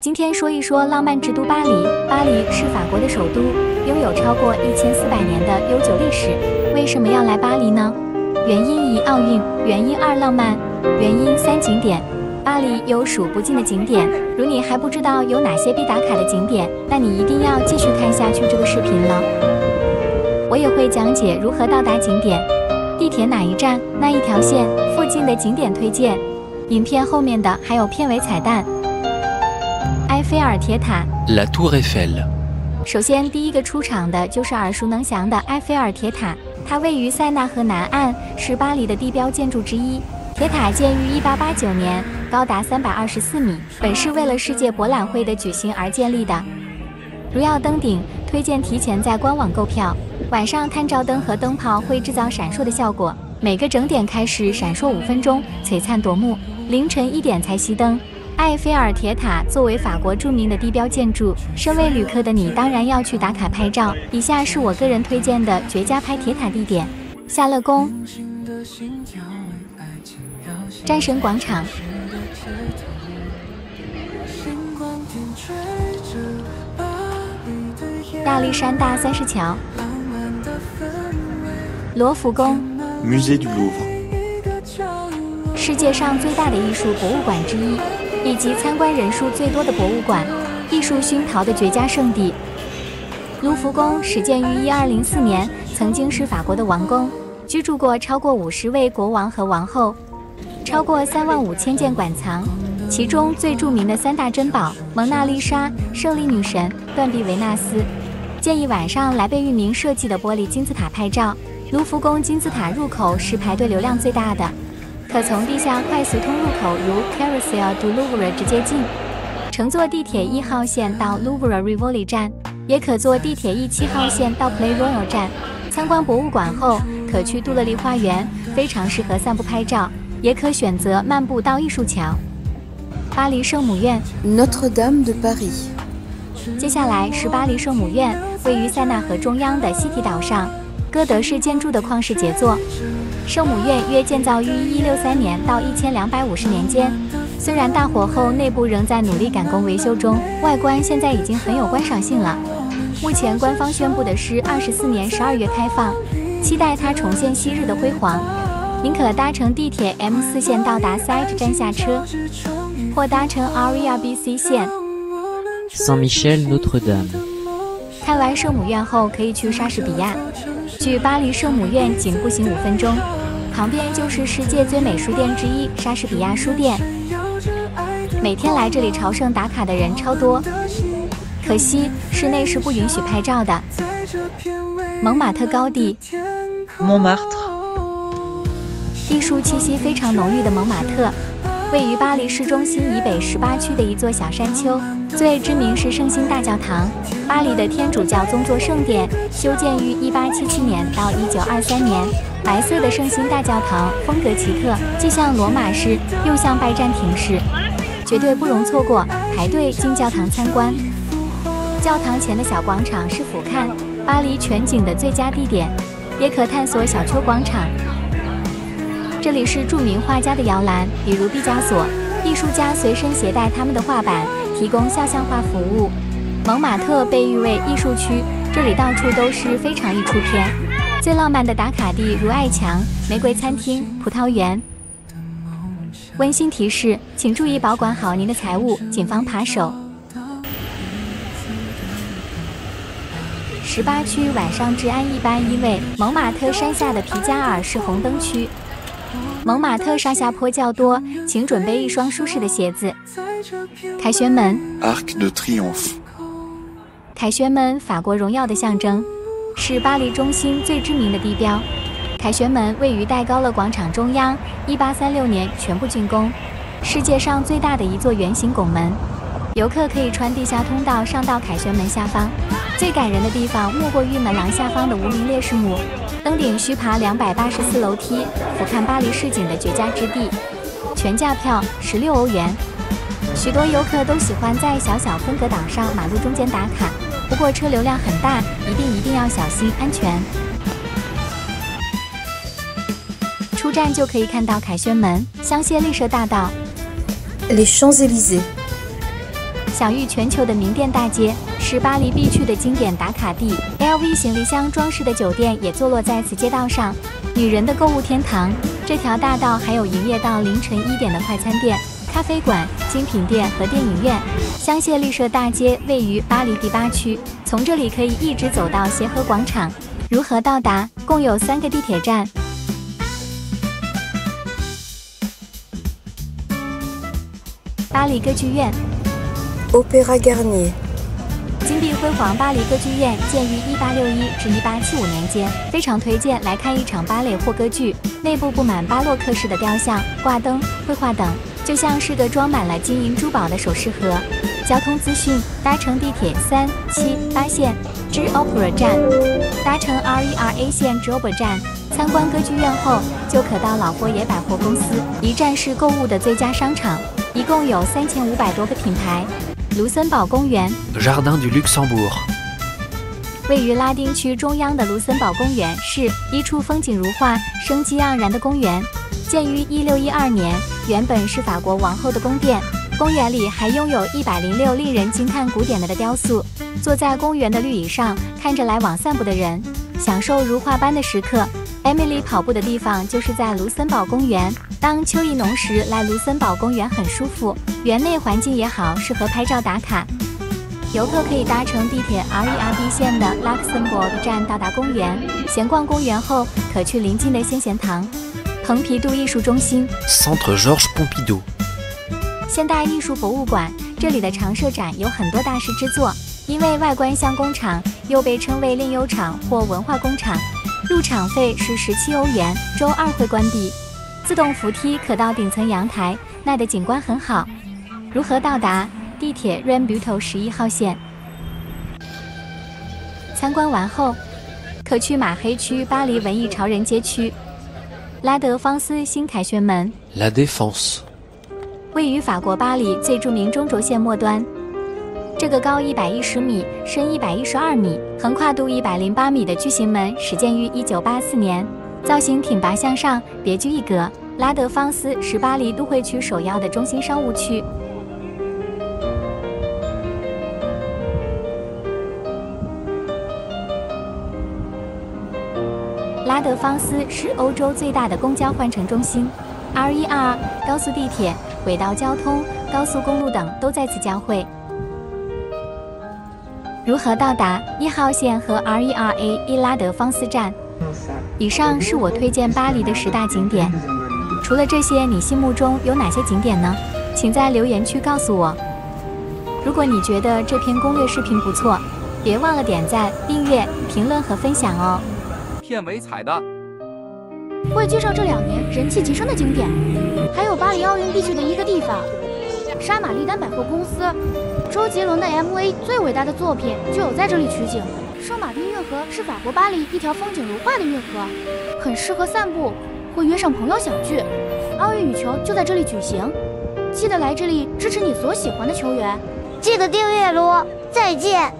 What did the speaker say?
今天说一说浪漫之都巴黎。巴黎是法国的首都，拥有超过一千四百年的悠久历史。为什么要来巴黎呢？原因一奥运，原因二浪漫，原因三景点。巴黎有数不尽的景点，如你还不知道有哪些必打卡的景点，那你一定要继续看下去这个视频了。我也会讲解如何到达景点，地铁哪一站，那一条线附近的景点推荐。影片后面的还有片尾彩蛋。埃菲尔铁塔，La Tour Eiffel。首先，第一个出场的就是耳熟能详的埃菲尔铁塔，它位于塞纳河南岸，是巴黎的地标建筑之一。铁塔建于1889年，高达324米，本是为了世界博览会的举行而建立的。如要登顶，推荐提前在官网购票。晚上探照灯和灯泡会制造闪烁的效果，每个整点开始闪烁五分钟，璀璨夺目。凌晨一点才熄灯。埃菲尔铁塔作为法国著名的地标建筑，身为旅客的你当然要去打卡拍照。以下是我个人推荐的绝佳拍铁塔地点：夏乐宫、战神广场、亚历山大三世桥、罗浮宫、世界上最大的艺术博物馆之一。以及参观人数最多的博物馆，艺术熏陶的绝佳圣地。卢浮宫始建于一二零四年，曾经是法国的王宫，居住过超过五十位国王和王后，超过三万五千件馆藏。其中最著名的三大珍宝：蒙娜丽莎、胜利女神、断臂维纳斯。建议晚上来被域名设计的玻璃金字塔拍照。卢浮宫金字塔入口是排队流量最大的。可从地下快速通入口如 Carousel du Louvre 直接进，乘坐地铁一号线到 Louvre Rivoli 站，也可坐地铁一七号线到 Play Royal 站。参观博物馆后，可去杜乐丽花园，非常适合散步拍照，也可选择漫步到艺术桥。巴黎圣母院 Notre Dame de Paris。接下来是巴黎圣母院，位于塞纳河中央的西堤岛上，哥德式建筑的旷世杰作。圣母院约建造于一六三年到一千两百五十年间，虽然大火后内部仍在努力赶工维修中，外观现在已经很有观赏性了。目前官方宣布的是二十四年十二月开放，期待它重现昔日的辉煌。您可搭乘地铁 M 四线到达 Site 站下车，或搭乘 RERBC 线。Saint Michel Notre Dame。看完圣母院后，可以去莎士比亚。距巴黎圣母院仅步行五分钟，旁边就是世界最美书店之一——莎士比亚书店。每天来这里朝圣打卡的人超多，可惜室内是不允许拍照的。蒙马特高地，Montmartre，艺术气息非常浓郁的蒙马特。位于巴黎市中心以北十八区的一座小山丘，最知名是圣心大教堂，巴黎的天主教宗座圣殿，修建于一八七七年到一九二三年。白色的圣心大教堂风格奇特，既像罗马式，又像拜占庭式，绝对不容错过，排队进教堂参观。教堂前的小广场是俯瞰巴黎全景的最佳地点，也可探索小丘广场。这里是著名画家的摇篮，比如毕加索。艺术家随身携带他们的画板，提供肖像画服务。蒙马特被誉为艺术区，这里到处都是非常易出片。最浪漫的打卡地如爱墙、玫瑰餐厅、葡萄园。温馨提示，请注意保管好您的财物，谨防扒手。十八区晚上治安一般，因为蒙马特山下的皮加尔是红灯区。蒙马特上下坡较多，请准备一双舒适的鞋子。凯旋门 Arc de Triomphe。凯旋门，法国荣耀的象征，是巴黎中心最知名的地标。凯旋门位于戴高乐广场中央，1836年全部竣工，世界上最大的一座圆形拱门。游客可以穿地下通道上到凯旋门下方。最感人的地方莫过于门廊下方的无名烈士墓。登顶需爬两百八十四楼梯，俯瞰巴黎市景的绝佳之地。全价票十六欧元。许多游客都喜欢在小小分隔岛上马路中间打卡，不过车流量很大，一定一定要小心安全。出站就可以看到凯旋门、香榭丽舍大道、Les Champs-Élysées、享誉全球的名店大街，是巴黎必去的经典打卡地。LV 行李箱装饰的酒店也坐落在此街道上，女人的购物天堂。这条大道还有营业到凌晨一点的快餐店、咖啡馆、精品店和电影院。香榭丽舍大街位于巴黎第八区，从这里可以一直走到协和广场。如何到达？共有三个地铁站。巴黎歌剧院。Opéra Garnier。金碧辉煌巴黎歌剧院建于1861至1875年间，非常推荐来看一场芭蕾或歌剧。内部布满巴洛克式的雕像、挂灯、绘画等，就像是个装满了金银珠宝的首饰盒。交通资讯：搭乘地铁三、七、八线至 Opera 站，搭乘 RER A 线至 Opera 站。参观歌剧院后，就可到老佛爷百货公司，一站式购物的最佳商场。一共有三千五百多个品牌。卢森堡公园 Jardin du Luxembourg，位于拉丁区中央的卢森堡公园是一处风景如画、生机盎然的公园。建于1612年，原本是法国王后的宫殿。公园里还拥有一百零六令人惊叹古典的的雕塑。坐在公园的绿椅上，看着来往散步的人，享受如画般的时刻。Emily 跑步的地方就是在卢森堡公园。当秋意浓时，来卢森堡公园很舒服，园内环境也好，适合拍照打卡。游客可以搭乘地铁 RER B 线的 Luxembourg 站到达公园。闲逛公园后，可去临近的先贤堂、蓬皮杜艺术中心、Centre Georges Pompidou、现代艺术博物馆。这里的常设展有很多大师之作，因为外观像工厂，又被称为炼油厂或文化工厂。入场费是十七欧元，周二会关闭。自动扶梯可到顶层阳台，那的景观很好。如何到达？地铁 r a i n b o u 十一号线。参观完后，可去马黑区巴黎文艺潮人街区。拉德芳斯新凯旋门 La Défense，位于法国巴黎最著名中轴线末端。这个高一百一十米、深一百一十二米、横跨度一百零八米的巨型门始建于一九八四年，造型挺拔向上，别具一格。拉德芳斯是巴黎都会区首要的中心商务区。拉德芳斯是欧洲最大的公交换乘中心，RER 高速地铁、轨道交通、高速公路等都在此交汇。如何到达一号线和 RER A 伊拉德芳斯站？以上是我推荐巴黎的十大景点。除了这些，你心目中有哪些景点呢？请在留言区告诉我。如果你觉得这篇攻略视频不错，别忘了点赞、订阅、评论和分享哦。片尾彩蛋。会介绍这两年人气极升的景点，还有巴黎奥运必去的一个地方——莎玛丽丹百货公司。周杰伦的 MV《最伟大的作品》就有在这里取景。圣马丁运河是法国巴黎一条风景如画的运河，很适合散步会约上朋友小聚。奥运羽球就在这里举行，记得来这里支持你所喜欢的球员。记得订阅咯！再见。